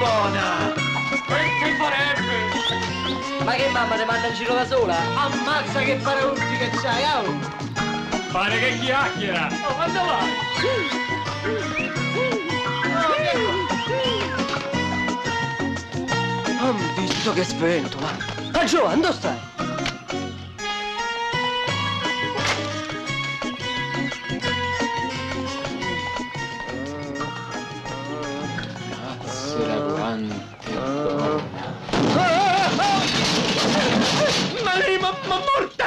buona! Che farebbe? Ma che mamma ti manda in giro da sola? Ammazza che paraurti che c'hai, oh! Pare che chiacchiera! Oh, ma dove vai? Oh, visto che sventola! Ah, Giovanni, dove stai? Mamorto!